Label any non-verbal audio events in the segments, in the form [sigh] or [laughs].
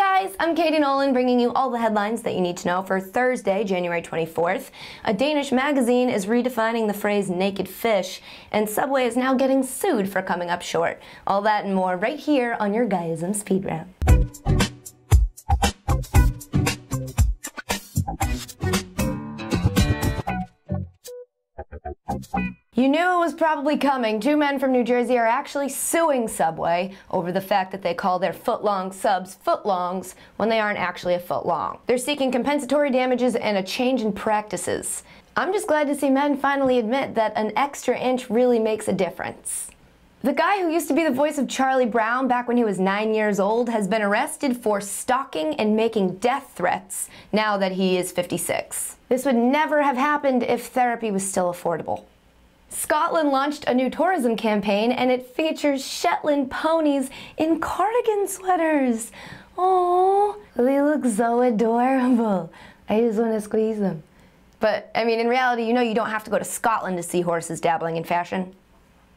guys, I'm Katie Nolan bringing you all the headlines that you need to know for Thursday, January 24th. A Danish magazine is redefining the phrase naked fish, and Subway is now getting sued for coming up short. All that and more right here on your Guyism Speed Round. You knew it was probably coming. Two men from New Jersey are actually suing Subway over the fact that they call their foot-long subs footlongs when they aren't actually a foot long. They're seeking compensatory damages and a change in practices. I'm just glad to see men finally admit that an extra inch really makes a difference. The guy who used to be the voice of Charlie Brown back when he was nine years old has been arrested for stalking and making death threats now that he is 56. This would never have happened if therapy was still affordable. Scotland launched a new tourism campaign and it features Shetland ponies in cardigan sweaters. Oh, they look so adorable. I just want to squeeze them. But, I mean, in reality, you know you don't have to go to Scotland to see horses dabbling in fashion.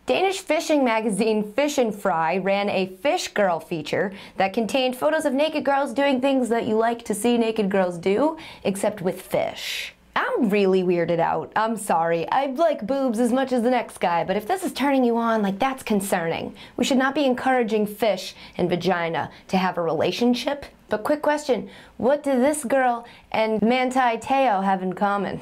Danish fishing magazine Fisk and Fri ran a Fish Girl feature that contained photos of naked girls doing things that you like to see naked girls do, except with fish. I'm really weirded out. I'm sorry. I like boobs as much as the next guy, but if this is turning you on, like that's concerning. We should not be encouraging fish and vagina to have a relationship. But quick question, what do this girl and Manti Te'o have in common?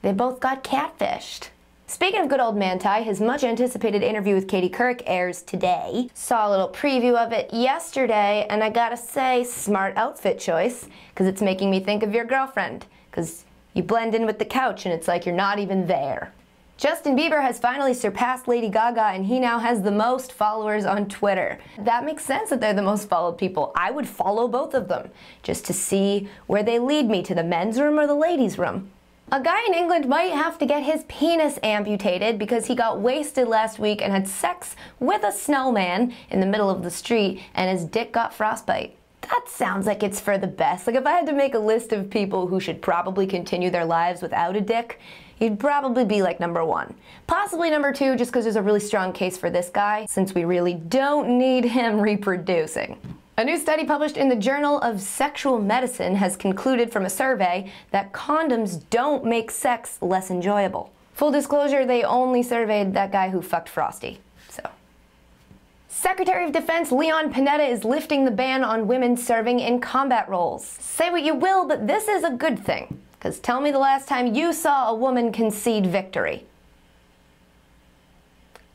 They both got catfished. Speaking of good old Manti, his much anticipated interview with Katie Couric airs today. Saw a little preview of it yesterday, and I gotta say, smart outfit choice, because it's making me think of your girlfriend. Because you blend in with the couch and it's like you're not even there. Justin Bieber has finally surpassed Lady Gaga and he now has the most followers on Twitter. That makes sense that they're the most followed people. I would follow both of them just to see where they lead me to the men's room or the ladies' room. A guy in England might have to get his penis amputated because he got wasted last week and had sex with a snowman in the middle of the street and his dick got frostbite that sounds like it's for the best. Like if I had to make a list of people who should probably continue their lives without a dick, he'd probably be like number one. Possibly number two, just because there's a really strong case for this guy, since we really don't need him [laughs] reproducing. A new study published in the Journal of Sexual Medicine has concluded from a survey that condoms don't make sex less enjoyable. Full disclosure, they only surveyed that guy who fucked Frosty. Secretary of Defense Leon Panetta is lifting the ban on women serving in combat roles. Say what you will, but this is a good thing. Because tell me the last time you saw a woman concede victory.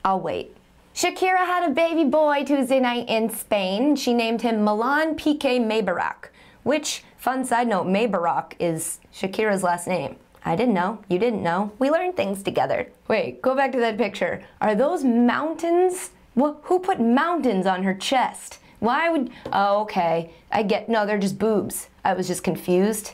I'll wait. Shakira had a baby boy Tuesday night in Spain. She named him Milan Piqué Mebarak, which, fun side note, Mebarak is Shakira's last name. I didn't know. You didn't know. We learned things together. Wait, go back to that picture. Are those mountains who put mountains on her chest? Why would, oh, okay. I get, no, they're just boobs. I was just confused.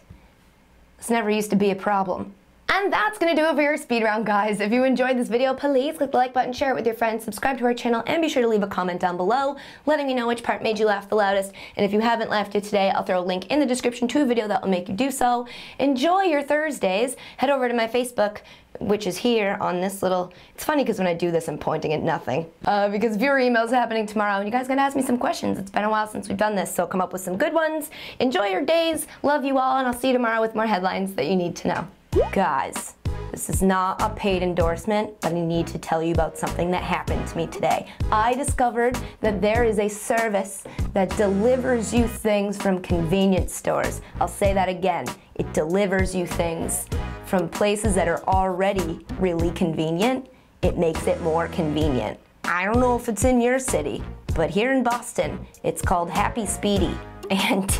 This never used to be a problem. And that's gonna do it for your speed round, guys. If you enjoyed this video, please click the like button, share it with your friends, subscribe to our channel, and be sure to leave a comment down below letting me know which part made you laugh the loudest. And if you haven't laughed it today, I'll throw a link in the description to a video that will make you do so. Enjoy your Thursdays. Head over to my Facebook, which is here on this little, it's funny because when I do this I'm pointing at nothing. Uh, because viewer emails are happening tomorrow and you guys gonna ask me some questions. It's been a while since we've done this, so come up with some good ones. Enjoy your days, love you all, and I'll see you tomorrow with more headlines that you need to know. Guys, this is not a paid endorsement, but I need to tell you about something that happened to me today. I discovered that there is a service that delivers you things from convenience stores. I'll say that again. It delivers you things from places that are already really convenient. It makes it more convenient. I don't know if it's in your city, but here in Boston, it's called Happy Speedy. [laughs] And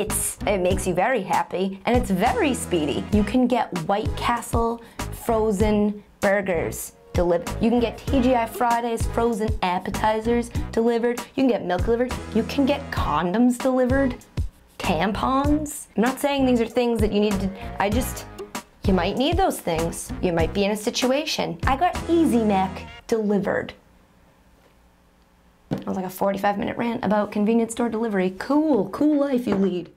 it's, it makes you very happy and it's very speedy. You can get White Castle frozen burgers delivered. You can get TGI Fridays frozen appetizers delivered. You can get milk delivered. You can get condoms delivered. Tampons. I'm not saying these are things that you need to, I just, you might need those things. You might be in a situation. I got Easy Mac delivered. It was like a 45 minute rant about convenience store delivery. Cool, cool life you lead.